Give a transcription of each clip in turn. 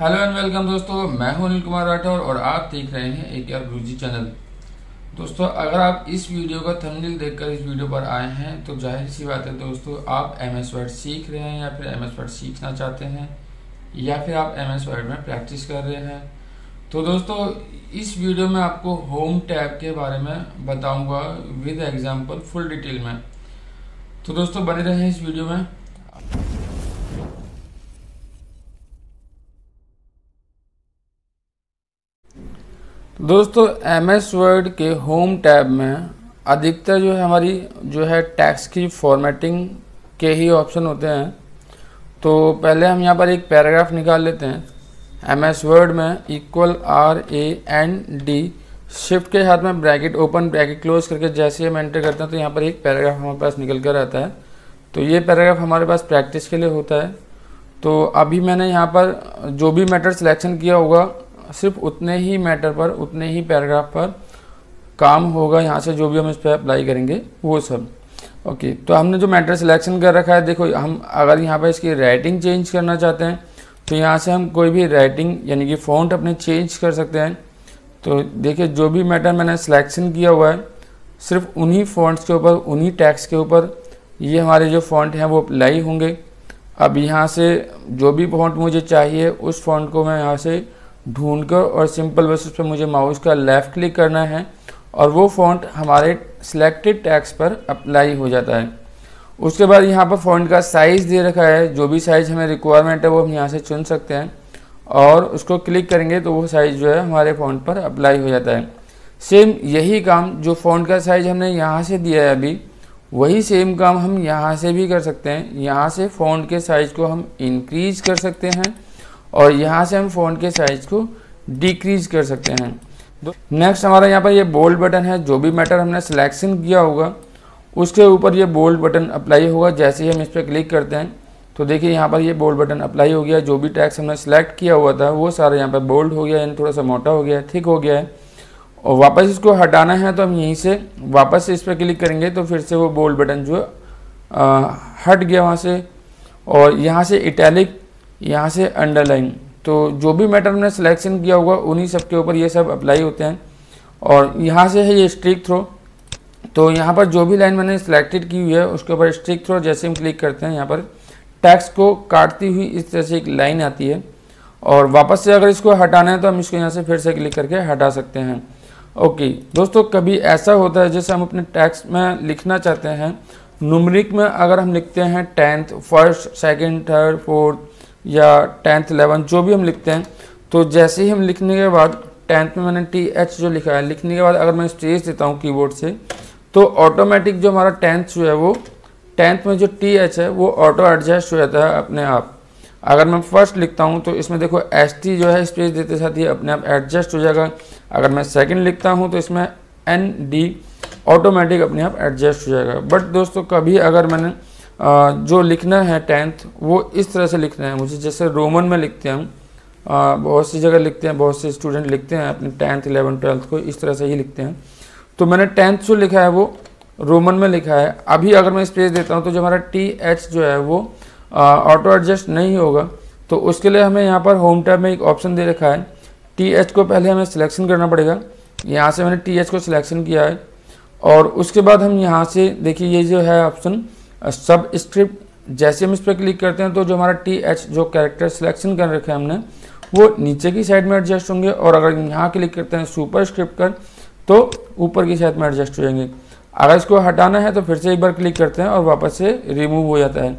Hello and welcome दोस्तों, मैं हूँ अनिल कुमार राठौर और आप देख रहे हैं एक आर गुरुजी चैनल दोस्तों, अगर आप इस वीडियो का थंबनेल देखकर इस वीडियो पर आए हैं तो ज़ाहिर सी बात है दोस्तों, आप एम एस वर्ड सीख रहे हैं या फिर एम एस वर्ड सीखना चाहते हैं, या फिर आप एम एस वर्ड में प्रैक्टिस कर रहे हैं। तो दोस्तों, इस वीडियो में आपको होम टैब के बारे में बताऊँगा विद एग्जांपल फुल डिटेल में। तो दोस्तों, बने रहे इस वीडियो में। दोस्तों एम एस वर्ड के होम टैब में अधिकतर जो है हमारी जो है टैक्स की फॉर्मेटिंग के ही ऑप्शन होते हैं। तो पहले हम यहाँ पर एक पैराग्राफ निकाल लेते हैं। एम एस वर्ड में equal R A N D shift के हाथ में ब्रैकेट ओपन ब्रैकेट क्लोज करके जैसे ही हम एंटर करते हैं तो यहाँ पर एक पैराग्राफ हमारे पास निकल कर आता है। तो ये पैराग्राफ हमारे पास प्रैक्टिस के लिए होता है। तो अभी मैंने यहाँ पर जो भी मैटर सिलेक्शन किया होगा सिर्फ़ उतने ही मैटर पर, उतने ही पैराग्राफ पर काम होगा, यहाँ से जो भी हम इस पर अप्लाई करेंगे, वो सब। ओके तो हमने जो मैटर सिलेक्शन कर रखा है, देखो, हम अगर यहाँ पर इसकी राइटिंग चेंज करना चाहते हैं तो यहाँ से हम कोई भी राइटिंग यानी कि फ़ॉन्ट अपने चेंज कर सकते हैं। तो देखिए, जो भी मैटर मैंने सिलेक्शन किया हुआ है, सिर्फ़ उन्हीं फ़ॉन्ट्स के ऊपर, उन्हीं टैक्स के ऊपर ये हमारे जो फ़ॉन्ट हैं, वो अप्लाई होंगे। अब यहाँ से जो भी फ़ॉन्ट मुझे चाहिए, उस फ़ॉन्ट को मैं यहाँ से ढूंढकर और सिंपल बेसिस पर मुझे माउस का लेफ़्ट क्लिक करना है और वो फ़ॉन्ट हमारे सिलेक्टेड टैक्स पर अप्लाई हो जाता है। उसके बाद यहाँ पर फ़ॉन्ट का साइज़ दे रखा है। जो भी साइज़ हमें रिक्वायरमेंट है वो हम यहाँ से चुन सकते हैं और उसको क्लिक करेंगे तो वो साइज़ जो है हमारे फ़ॉन्ट पर अप्लाई हो जाता है। सेम यही काम जो फ़ॉन्ट का साइज़ हमने यहाँ से दिया है अभी, वही सेम काम हम यहाँ से भी कर सकते हैं। यहाँ से फ़ॉन्ट के साइज़ को हम इंक्रीज कर सकते हैं। और यहाँ से हम फ़ोन के साइज़ को डिक्रीज कर सकते हैं। नेक्स्ट हमारा यहाँ पर ये बोल्ड बटन है जो भी मैटर हमने सिलेक्शन किया होगा उसके ऊपर ये बोल्ड बटन अप्लाई होगा जैसे ही हम इस पर क्लिक करते हैं तो देखिए यहाँ पर ये बोल्ड बटन अप्लाई हो गया जो भी टैक्स हमने सेलेक्ट किया हुआ था वो सारा यहाँ पर बोल्ड हो गया यानी थोड़ा सा मोटा हो गया है थिक हो गया है। और वापस इसको हटाना है तो हम यहीं से वापस इस पर क्लिक करेंगे तो फिर से वो बोल्ड बटन जो आ, हट गया वहाँ से। और यहाँ से इटैलिक यहाँ से अंडरलाइन तो जो भी मैटर हमने सिलेक्शन किया होगा उन्हीं सब के ऊपर ये सब अप्लाई होते हैं। और यहाँ से है ये स्ट्रिक थ्रो तो यहाँ पर जो भी लाइन मैंने सिलेक्टेड की हुई है, उसके ऊपर स्ट्रिक थ्रो जैसे हम क्लिक करते हैं, यहाँ पर टैक्स को काटती हुई इस तरह से एक लाइन आती है। और वापस से अगर इसको हटाना है तो हम इसको यहाँ से फिर से क्लिक करके हटा सकते हैं। ओके, दोस्तों, कभी ऐसा होता है, जैसे हम अपने टैक्स में लिखना चाहते हैं। नुमरिक में अगर हम लिखते हैं tenth first second third fourth या टेंथ इलेवन जो भी हम लिखते हैं तो जैसे ही हम लिखने के बाद टेंथ में मैंने टी एच जो लिखा है, लिखने के बाद अगर मैं स्टेज देता हूँ कीबोर्ड से तो ऑटोमेटिक जो हमारा टेंथ जो है वो, टेंथ में जो टी एच है, वो ऑटो एडजस्ट हो जाता है अपने आप। अगर मैं फ़र्स्ट लिखता हूँ तो इसमें देखो एस टी जो है स्पेस देते साथ ही अपने आप एडजस्ट हो जाएगा। अगर मैं सेकंड लिखता हूँ तो इसमें एन डी ऑटोमेटिक अपने आप एडजस्ट हो जाएगा। बट दोस्तों, कभी अगर मैंने जो लिखना है टेंथ, वो इस तरह से लिखना है मुझे। जैसे रोमन में लिखते हैं हम बहुत सी जगह लिखते हैं, बहुत से स्टूडेंट लिखते हैं, अपने टेंथ इलेवन ट्वेल्थ को इस तरह से ही लिखते हैं। तो मैंने टेंथ जो लिखा है वो रोमन में लिखा है। अभी अगर मैं स्पेस देता हूँ तो जो हमारा टी एच जो है वो ऑटो एडजस्ट नहीं होगा। तो उसके लिए हमें यहाँ पर होम टैब में एक ऑप्शन दे रखा है। टी एच को पहले हमें सिलेक्शन करना पड़ेगा। यहाँ से मैंने टी एच को सिलेक्शन किया है। और उसके बाद हम यहाँ से, देखिए ये जो है ऑप्शन सब स्क्रिप्ट जैसे हम इस पर क्लिक करते हैं तो जो हमारा टी एच जो कैरेक्टर सिलेक्शन कर रखे हैं हमने, वो नीचे की साइड में एडजस्ट होंगे और अगर यहाँ क्लिक करते हैं सुपर स्क्रिप्ट कर तो ऊपर की साइड में एडजस्ट हो जाएँगे। अगर इसको हटाना है तो फिर से एक बार क्लिक करते हैं और वापस से रिमूव हो जाता है।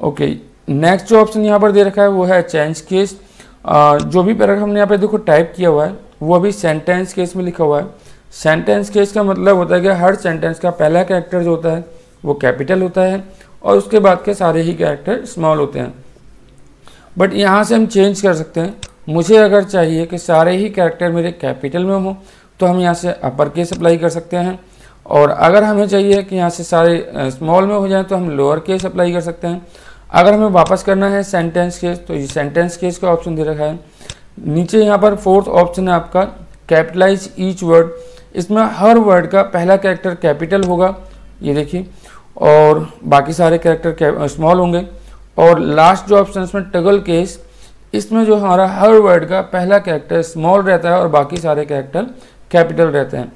ओके नेक्स्ट जो ऑप्शन यहाँ पर दे रखा है, वो है चेंज केस जो भी पैराग्राफ हमने यहाँ पे देखो टाइप किया हुआ है, वो अभी सेंटेंस केस में लिखा हुआ है। सेंटेंस केस का मतलब होता है कि हर सेंटेंस का पहला कैरेक्टर जो होता है वो कैपिटल होता है और उसके बाद के सारे ही कैरेक्टर स्मॉल होते हैं। बट यहाँ से हम चेंज कर सकते हैं। मुझे अगर चाहिए कि सारे ही कैरेक्टर मेरे कैपिटल में हो तो हम यहाँ से अपर केस अप्लाई कर सकते हैं। और अगर हमें चाहिए कि यहाँ से सारे स्मॉल में हो जाए तो हम लोअर केस अप्लाई कर सकते हैं। अगर हमें वापस करना है सेंटेंस केस तो ये सेंटेंस केस का ऑप्शन दे रखा है। नीचे यहाँ पर फोर्थ ऑप्शन है आपका, कैपिटलाइज ईच वर्ड। इसमें हर वर्ड का पहला कैरेक्टर कैपिटल होगा। ये देखिए और बाकी सारे कैरेक्टर स्मॉल होंगे। और लास्ट जो ऑप्शन इसमें टगल केस इसमें जो हमारा हर वर्ड का पहला कैरेक्टर स्मॉल रहता है और बाकी सारे कैरेक्टर कैपिटल रहते हैं।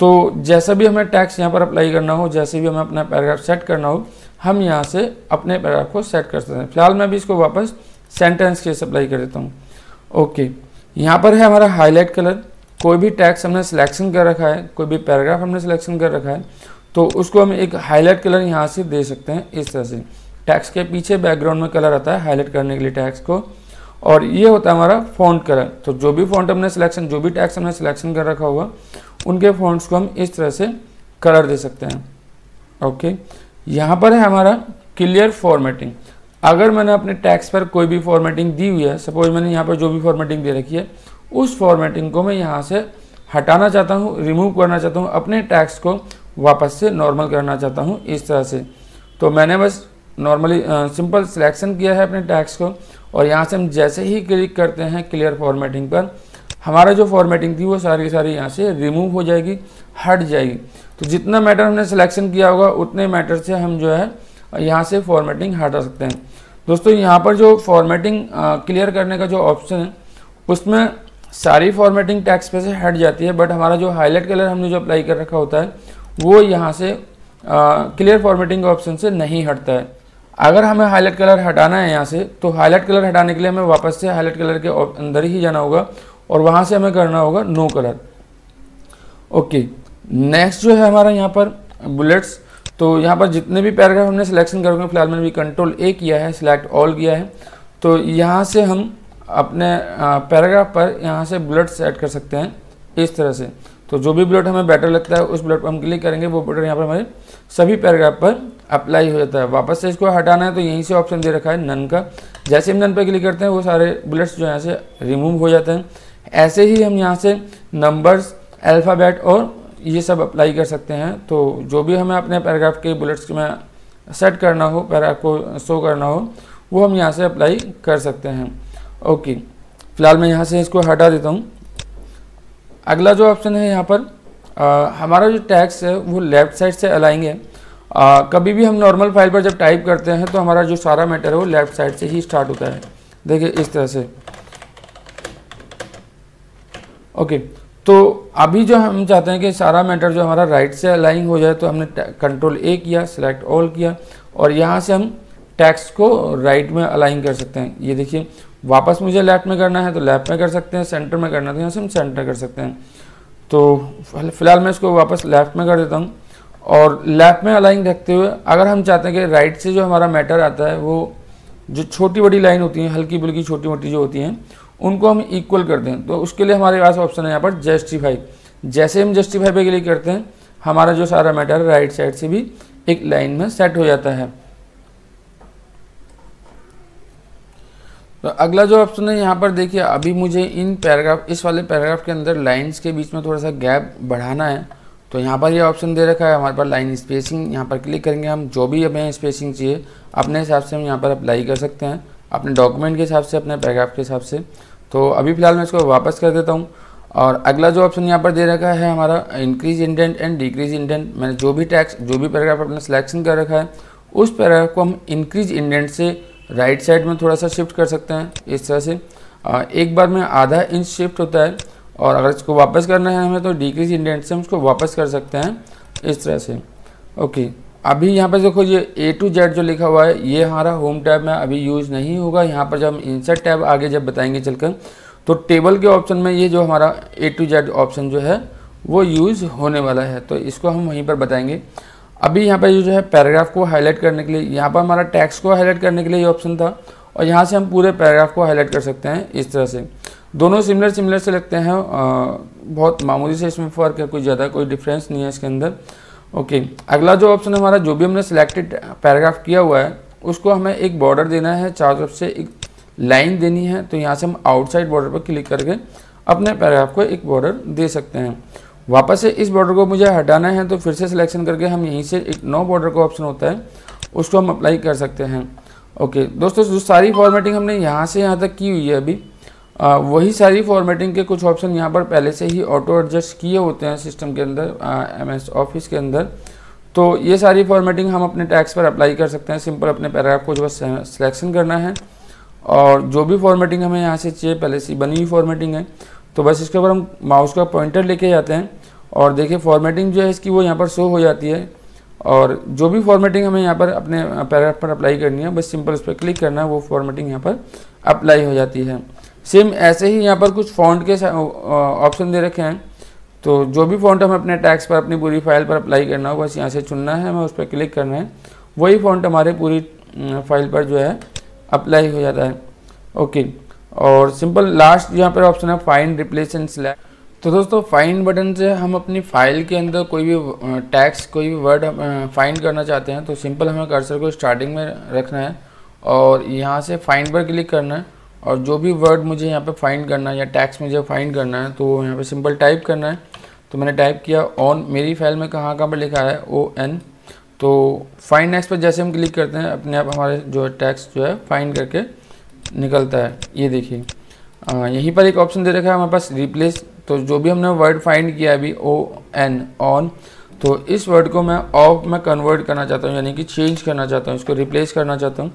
तो जैसा भी हमें टैक्स यहाँ पर अप्लाई करना हो, जैसे भी हमें अपना पैराग्राफ सेट करना हो, हम यहाँ से अपने पैराग्राफ को सेट कर सकते हैं। फ़िलहाल मैं भी इसको वापस सेंटेंस के अप्लाई कर देता हूँ। ओके यहाँ पर है हमारा हाईलाइट कलर कोई भी टैक्स हमने सिलेक्शन कर रखा है, कोई भी पैराग्राफ हमने सिलेक्शन कर रखा है तो उसको हम एक हाईलाइट कलर यहाँ से दे सकते हैं इस तरह से। टैक्स के पीछे बैकग्राउंड में कलर आता है हाईलाइट करने के लिए टैक्स को। और ये होता है हमारा फॉन्ट कलर तो जो भी फॉन्ट हमने सिलेक्शन जो भी टैक्स हमने सिलेक्शन कर रखा होगा उनके फॉन्ट्स को हम इस तरह से कलर दे सकते हैं। ओके यहाँ पर है हमारा क्लियर फॉर्मेटिंग अगर मैंने अपने टैक्स पर कोई भी फॉर्मेटिंग दी हुई है सपोज़ मैंने यहाँ पर जो भी फॉर्मेटिंग दे रखी है, उस फॉर्मेटिंग को मैं यहाँ से हटाना चाहता हूँ रिमूव करना चाहता हूँ, अपने टैक्स को वापस से नॉर्मल करना चाहता हूँ इस तरह से। तो मैंने बस नॉर्मली सिंपल सिलेक्शन किया है अपने टैक्स को और यहाँ से हम जैसे ही क्लिक करते हैं क्लियर फॉर्मेटिंग पर, हमारा जो फॉर्मेटिंग थी वो सारी सारी यहाँ से रिमूव हो जाएगी, हट जाएगी। तो जितना मैटर हमने सिलेक्शन किया होगा, उतने मैटर से हम जो है, यहाँ से फॉर्मेटिंग हटा सकते हैं। दोस्तों, यहाँ पर जो फॉर्मेटिंग क्लियर करने का जो ऑप्शन है, उसमें सारी फॉर्मेटिंग टैक्स पे से हट जाती है बट हमारा जो हाईलाइट कलर हमने जो अप्लाई कर रखा होता है वो यहाँ से क्लियर फॉर्मेटिंग ऑप्शन से नहीं हटता है। अगर हमें हाईलाइट कलर हटाना है यहाँ से तो हाईलाइट कलर हटाने के लिए हमें वापस से हाईलाइट कलर के अंदर ही जाना होगा और वहाँ से हमें करना होगा नो कलर ओके नेक्स्ट जो है हमारा यहाँ पर बुलेट्स तो यहाँ पर जितने भी पैराग्राफ हमने सिलेक्शन करोगे, फ़िलहाल मैंने भी कंट्रोल ए किया है सिलेक्ट ऑल किया है तो यहाँ से हम अपने पैराग्राफ पर यहाँ से बुलेट सेट कर सकते हैं, इस तरह से। तो जो भी बुलेट हमें बेटर लगता है, उस बुलेट पर हम क्लिक करेंगे, वो बुलेट यहाँ पर हमारे सभी पैराग्राफ पर अप्लाई हो जाता है। वापस से इसको हटाना है तो यहीं से ऑप्शन दे रखा है नन का। जैसे हम नन पर क्लिक करते हैं, वो सारे बुलेट्स जो यहाँ से रिमूव हो जाते हैं। ऐसे ही हम यहाँ से नंबर्स अल्फ़ाबेट और ये सब अप्लाई कर सकते हैं। तो जो भी हमें अपने पैराग्राफ के बुलेट्स में सेट करना हो पैराग्राफ को शो करना हो, वो हम यहाँ से अप्लाई कर सकते हैं। ओके फ़िलहाल मैं यहाँ से इसको हटा देता हूँ। अगला जो ऑप्शन है यहाँ पर आ, हमारा जो टैक्स है वो लेफ़्ट साइड से अलाएँगे आ, कभी भी हम नॉर्मल फ़ाइल पर जब टाइप करते हैं तो हमारा जो सारा मैटर है वो लेफ़्ट साइड से ही स्टार्ट होता है। देखिए इस तरह से। ओके तो अभी जो हम चाहते हैं कि सारा मैटर जो हमारा राइट से अलाइन हो जाए तो हमने कंट्रोल ए किया सिलेक्ट ऑल किया और यहाँ से हम टैक्स को राइट में अलाइन कर सकते हैं। ये देखिए वापस मुझे लेफ़्ट में करना है तो लेफ़्ट में कर सकते हैं सेंटर में करना है तो यहाँ से हम सेंटर कर सकते हैं। तो फ़िलहाल मैं इसको वापस लेफ़्ट में कर देता हूँ। और लेफ़्ट में अलाइन रखते हुए, अगर हम चाहते हैं कि राइट से जो हमारा मैटर आता है, वो जो छोटी बड़ी लाइन होती हैं, हल्की बुल्की छोटी मोटी जो होती हैं, उनको हम इक्वल कर दें। तो उसके लिए हमारे पास ऑप्शन है यहाँ पर जस्टिफाई जैसे हम जस्टिफाई पे क्लिक करते हैं, हमारा जो सारा मैटर राइट साइड से भी एक लाइन में सेट हो जाता है। तो अगला जो ऑप्शन है, यहाँ पर देखिए, अभी मुझे इन पैराग्राफ इस वाले पैराग्राफ के अंदर लाइंस के बीच में थोड़ा सा गैप बढ़ाना है। तो यहाँ पर ये यह ऑप्शन दे रखा है, हमारे पास लाइन स्पेसिंग यहाँ पर क्लिक करेंगे हम, जो भी हमें स्पेसिंग चाहिए, अपने हिसाब से हम यहाँ पर अप्लाई कर सकते हैं, अपने डॉक्यूमेंट के हिसाब से, अपने पैराग्राफ के हिसाब से। तो अभी फ़िलहाल मैं इसको वापस कर देता हूँ। और अगला जो ऑप्शन यहाँ पर दे रखा है, हमारा increase indent and decrease indent मैंने जो भी टैक्स जो भी पैराग्राफ अपना सिलेक्शन कर रखा है, उस पैराग्राफ को हम इंक्रीज इंडेंट से राइट साइड में थोड़ा सा शिफ्ट कर सकते हैं इस तरह से। एक बार में आधा इंच शिफ्ट होता है और अगर इसको वापस करना है हमें तो डिक्रीज इंडेंट से हम उसको वापस कर सकते हैं इस तरह से। ओके अभी यहाँ पर देखो ये ए टू जेड जो लिखा हुआ है, ये हमारा होम टैब में अभी यूज़ नहीं होगा। यहाँ पर जब हम इंसर्ट टैब आगे जब बताएँगे चलकर तो टेबल के ऑप्शन में ये जो हमारा ए टू जेड ऑप्शन जो है, वो यूज़ होने वाला है। तो इसको हम वहीं पर बताएँगे। अभी यहाँ पर जो है पैराग्राफ को हाईलाइट करने के लिए, यहाँ पर हमारा टैक्स को हाईलाइट करने के लिए ये ऑप्शन था और यहाँ से हम पूरे पैराग्राफ को हाईलाइट कर सकते हैं इस तरह से। दोनों सिमिलर सिमिलर से लगते हैं बहुत मामूली से इसमें फ़र्क है, कोई ज़्यादा कोई डिफरेंस नहीं है इसके अंदर। ओके अगला जो ऑप्शन हमारा, जो भी हमने सिलेक्टेड पैराग्राफ किया हुआ है, उसको हमें एक बॉर्डर देना है, चारों तरफ़ से एक लाइन देनी है तो यहाँ से हम आउटसाइड बॉर्डर पर क्लिक करके अपने पैराग्राफ को एक बॉर्डर दे सकते हैं। वापस से इस बॉर्डर को मुझे हटाना है तो फिर से सिलेक्शन करके हम यहीं से एक नो बॉर्डर का ऑप्शन होता है उसको हम अप्लाई कर सकते हैं। ओके दोस्तों जो सारी फॉर्मेटिंग हमने यहाँ से यहाँ तक की हुई है अभी आ, वही सारी फॉर्मेटिंग के कुछ ऑप्शन यहाँ पर पहले से ही ऑटो एडजस्ट किए होते हैं सिस्टम के अंदर एम एस ऑफ़िस के अंदर। तो ये सारी फॉर्मेटिंग हम अपने टैक्स पर अप्लाई कर सकते हैं सिंपल अपने पैराग्राफ को जो बस सिलेक्शन करना है। और जो भी फॉर्मेटिंग हमें यहाँ से चाहिए पहले से बनी हुई फॉर्मेटिंग है तो बस इसके ऊपर हम माउस का पॉइंटर लेके जाते हैं और देखिए फॉर्मेटिंग जो है इसकी वो यहाँ पर शो हो जाती है। और जो भी फॉर्मेटिंग हमें यहाँ पर अपने पैराग्राफ पर अप्लाई करनी है, बस सिंपल उस पर क्लिक करना है, वो फॉर्मेटिंग यहाँ पर अप्लाई हो जाती है। सेम ऐसे ही यहाँ पर कुछ फॉन्ट के ऑप्शन दे रखे हैं। तो जो भी फॉन्ट हमें अपने टैक्स पर, अपनी पूरी फ़ाइल पर अप्लाई करना हो, बस यहाँ से चुनना है, हमें उस पर क्लिक करना है। वही फॉन्ट हमारे पूरी फ़ाइल पर जो है अप्लाई हो जाता है। ओके और सिंपल लास्ट यहाँ पर ऑप्शन है फाइंड रिप्लेस एंड सिलेक्ट तो दोस्तों फाइंड बटन से हम अपनी फ़ाइल के अंदर कोई भी टैक्स कोई भी वर्ड फाइंड करना चाहते हैं तो सिंपल हमें कर्सर को स्टार्टिंग में रखना है और यहाँ से फाइंड पर क्लिक करना है और जो भी वर्ड मुझे यहाँ पे फाइंड करना है या टैक्स मुझे फाइंड करना है तो यहाँ पे सिंपल टाइप करना है। तो मैंने टाइप किया ऑन मेरी फ़ाइल में कहाँ कहाँ पर लिखा है ओ एन तो फाइंड नेक्स्ट पर जैसे हम क्लिक करते हैं, अपने आप हमारे जो है टैक्स जो है फाइंड करके निकलता है। ये देखिए। यहीं पर एक ऑप्शन दे रखा है हमारे पास रिप्लेस तो जो भी हमने वर्ड फाइंड किया अभी ओ एन ऑन तो इस वर्ड को मैं ऑफ़ में कन्वर्ट करना चाहता हूँ, यानी कि चेंज करना चाहता हूँ, इसको रिप्लेस करना चाहता हूँ।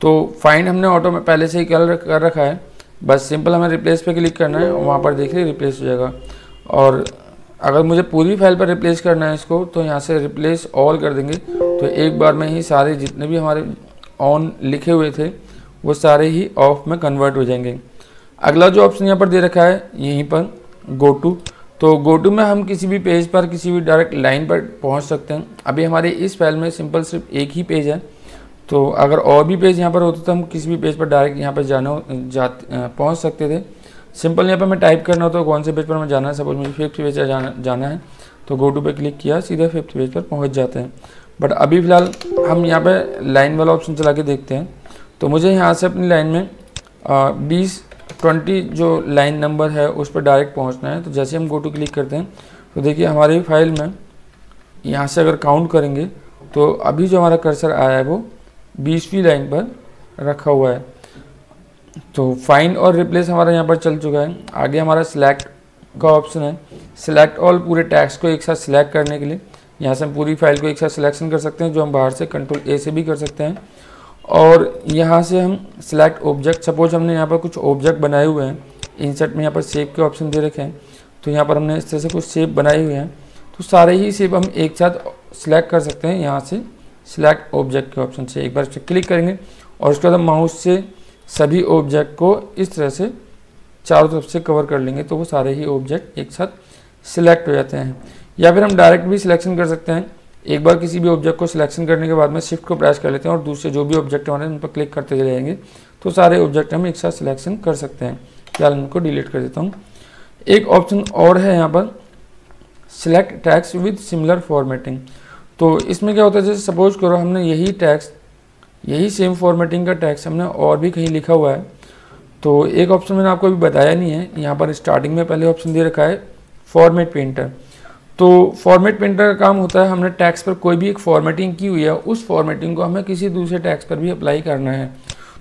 तो फाइंड हमने ऑटो में पहले से ही कर कर रखा है। बस सिंपल हमें रिप्लेस पे क्लिक करना है, वहाँ पर देखिए रिप्लेस हो जाएगा। और अगर मुझे पूरी फ़ाइल पर रिप्लेस करना है इसको तो यहाँ से रिप्लेस ऑल कर देंगे। तो एक बार में ही सारे जितने भी हमारे ऑन लिखे हुए थे वो सारे ही ऑफ़ में कन्वर्ट हो जाएँगे। अगला जो ऑप्शन यहाँ पर दे रखा है, यहीं पर गो टू तो गो टू में हम किसी भी पेज पर, किसी भी डायरेक्ट लाइन पर पहुँच सकते हैं। अभी हमारे इस फ़ाइल में सिंपल सिर्फ़ एक ही पेज है। तो अगर और भी पेज यहाँ पर होते तो हम किसी भी पेज पर डायरेक्ट यहाँ पर जाना जा पहुँच सकते थे। सिंपल यहाँ पर मैं टाइप करना हो तो कौन से पेज पर मैं जाना है? सपोज़ मुझे फिफ्थ पेज पर जाना जाना है। तो गो टू पे क्लिक किया, सीधे फिफ्थ पेज पर पहुँच जाते हैं। बट अभी फ़िलहाल हम यहाँ पर लाइन वाला ऑप्शन चला के देखते हैं। तो मुझे यहाँ से अपनी लाइन में बीस, ट्वेंटी जो लाइन नंबर है उस पर डायरेक्ट पहुँचना है। तो जैसे हम गो टू क्लिक करते हैं तो देखिए हमारी फ़ाइल में यहाँ से अगर काउंट करेंगे तो अभी जो हमारा कर्सर आया है वो बीसवीं लाइन पर रखा हुआ है। तो फाइंड और रिप्लेस हमारा यहाँ पर चल चुका है। आगे हमारा सिलेक्ट का ऑप्शन है। सिलेक्ट ऑल पूरे टैक्स को एक साथ सिलेक्ट करने के लिए। यहाँ से हम पूरी फ़ाइल को एक साथ सिलेक्शन कर सकते हैं, जो हम बाहर से कंट्रोल ए से भी कर सकते हैं। और यहाँ से हम सिलेक्ट ऑब्जेक्ट सपोज़ हमने यहाँ पर कुछ ऑब्जेक्ट बनाए हुए हैं इंसर्ट में यहाँ पर सेप के ऑप्शन दे रखे हैं तो यहाँ पर हमने इस तरह से कुछ सेप बनाए हुए हैं तो सारे ही सेप हम एक साथ सिलेक्ट कर सकते हैं यहाँ से सिलेक्ट ऑब्जेक्ट के ऑप्शन से, एक बार इस क्लिक करेंगे और उसके बाद हम माउस से सभी ऑब्जेक्ट को इस तरह से चारों तरफ़ से कवर कर लेंगे तो वो सारे ही ऑब्जेक्ट एक साथ सिलेक्ट हो जाते हैं, या फिर हम डायरेक्ट भी सिलेक्शन कर सकते हैं एक बार किसी भी ऑब्जेक्ट को सिलेक्शन करने के बाद में शिफ्ट को प्रेस कर लेते हैं और दूसरे जो भी ऑब्जेक्ट हमारे उन पर क्लिक करते चले जाएँगे तो सारे ऑब्जेक्ट हम एक साथ सिलेक्शन कर सकते हैं। फ़िलहाल उनको डिलीट कर देता हूँ। एक ऑप्शन और है यहाँ पर। Select text with similar formatting तो इसमें क्या होता है? जैसे सपोज़ करो हमने यही टैक्स यही सेम फॉर्मेटिंग का टैक्स हमने और भी कहीं लिखा हुआ है। तो एक ऑप्शन मैंने आपको अभी बताया नहीं है। यहाँ पर स्टार्टिंग में पहले ऑप्शन दे रखा है फॉर्मेट पेंटर तो फॉर्मेट पेंटर का काम होता है, हमने टैक्स पर कोई भी एक फॉर्मेटिंग की हुई है, उस फॉर्मेटिंग को हमें किसी दूसरे टैक्स पर भी अप्लाई करना है।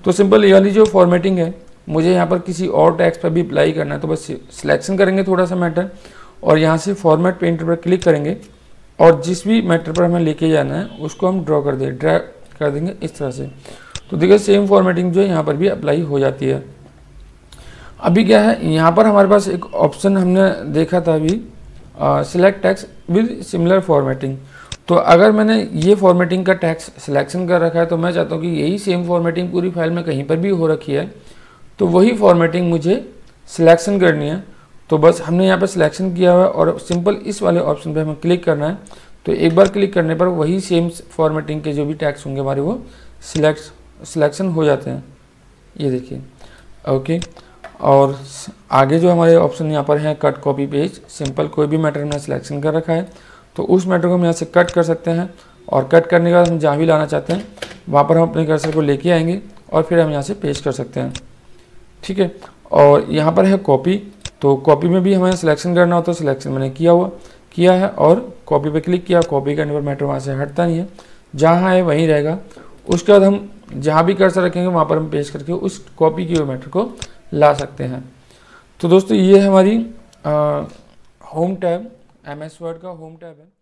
तो सिंपल ये वाली जो फॉर्मेटिंग है, मुझे यहाँ पर किसी और टैक्स पर भी अप्लाई करना है तो बस सिलेक्शन करेंगे थोड़ा सा मैटर और यहाँ से फॉर्मेट पेंटर पर क्लिक करेंगे, और जिस भी मैटर पर हमें लेके जाना है, उसको हम ड्रॉ कर दें ड्रा कर देंगे इस तरह से। तो देखिए सेम फॉर्मेटिंग जो है, यहाँ पर भी अप्लाई हो जाती है। अभी क्या है, यहाँ पर हमारे पास एक ऑप्शन हमने देखा था अभी select text with similar formatting तो अगर मैंने ये फॉर्मेटिंग का टैक्स सिलेक्शन कर रखा है तो मैं चाहता हूँ कि यही सेम फॉर्मेटिंग पूरी फ़ाइल में कहीं पर भी हो रखी है। तो वही फॉर्मेटिंग मुझे सिलेक्शन करनी है। तो बस हमने यहाँ पर सिलेक्शन किया हुआ है और सिंपल इस वाले ऑप्शन पर हमें क्लिक करना है। तो एक बार क्लिक करने पर वही सेम फॉर्मेटिंग के जो भी टैक्स होंगे हमारे, वो सिलेक्ट सिलेक्शन हो जाते हैं। ये देखिए। ओके और आगे जो हमारे ऑप्शन यहाँ पर हैं कट कॉपी पेज सिंपल कोई भी मैटर हमने सिलेक्शन कर रखा है तो उस मैटर को हम यहाँ से कट कर सकते हैं और कट करने के बाद हम जहाँ भी लाना चाहते हैं, वहाँ पर हम अपने कर्सर को लेके आएँगे और फिर हम यहाँ से पेज कर सकते हैं। ठीक है? और यहाँ पर है कॉपी तो कॉपी में भी हमें सिलेक्शन करना होता है सिलेक्शन मैंने किया हुआ, किया है और कॉपी पे क्लिक किया कॉपी करने पर मैटर वहाँ से हटता नहीं है। जहाँ है वहीं रहेगा। उसके बाद हम जहाँ भी कर्सर रखेंगे, वहाँ पर हम पेश करके उस कॉपी की हुए मैटर को ला सकते हैं। तो दोस्तों, ये हमारी home tab M S Word का होम टैब है।